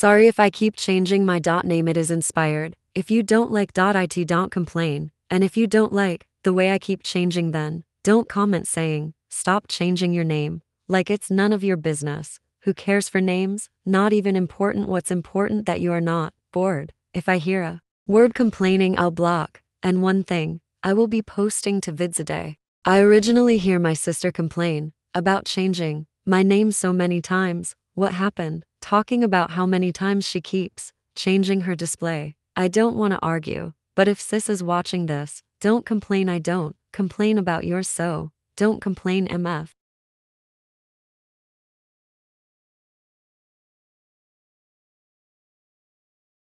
Sorry if I keep changing my dot name it is inspired. If you don't like dot it don't complain. And if you don't like the way I keep changing then, don't comment saying, stop changing your name. Like it's none of your business. Who cares for names? Not even important what's important that you are not bored. If I hear a word complaining I'll block. And one thing, I will be posting to vids a day. I originally hear my sister complain about changing my name so many times. What happened? Talking about how many times she keeps changing her display. I don't want to argue, but if sis is watching this, don't complain I don't complain about yours so. Don't complain MF.